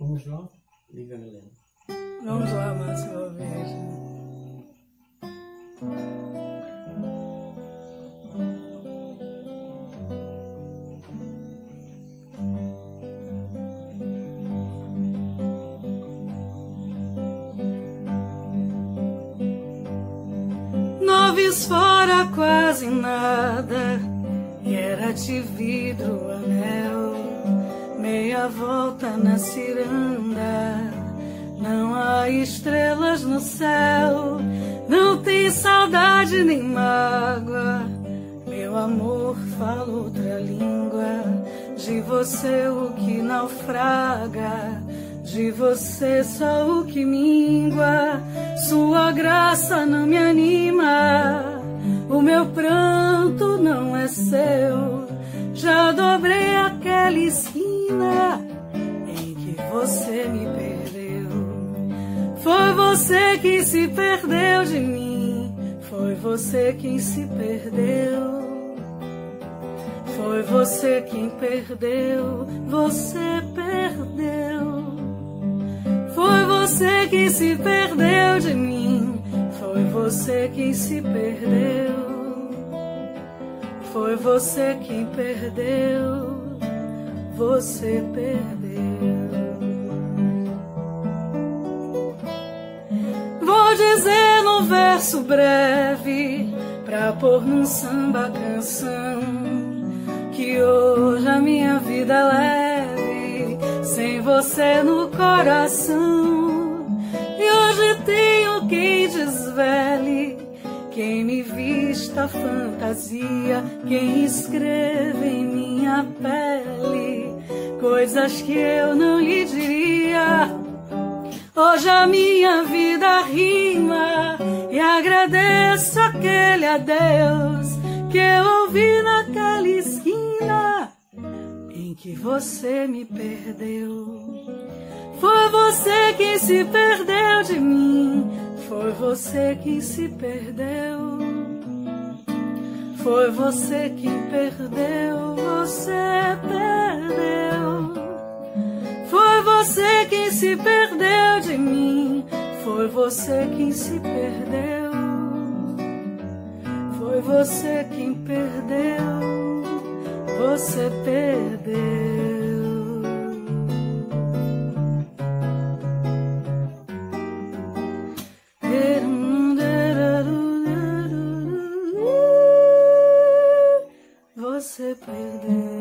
Vamos lá? Diga, Helena. Vamos lá mais uma vez. Noves fora quase nada, e era de vidro anel, meia volta na ciranda. Não há estrelas no céu, não tem saudade nem mágoa. Meu amor fala outra língua, de você o que naufraga, de você só o que mingua. Sua graça não me anima, o meu pranto não é seu. Já dobrei aquela esquina em que você me perdeu. Foi você quem se perdeu de mim, foi você quem se perdeu. Foi você quem perdeu, você perdeu. Foi você quem se perdeu de mim, foi você quem se perdeu. Foi você quem perdeu, você perdeu. Vou dizer num verso breve, pra pôr num samba canção, que hoje a minha vida é leve, sem você no coração. E hoje tenho quem desvele, quem me vista fantasia, quem escreve em minha pele coisas que eu não lhe diria. Hoje a minha vida rima e agradeço aquele adeus que eu ouvi naquela esquina em que você me perdeu. Foi você quem se perdeu de mim, foi você quem se perdeu. Foi você quem perdeu, você perdeu. Foi você quem se perdeu de mim, foi você quem se perdeu. Foi você quem perdeu, você perdeu. se perder.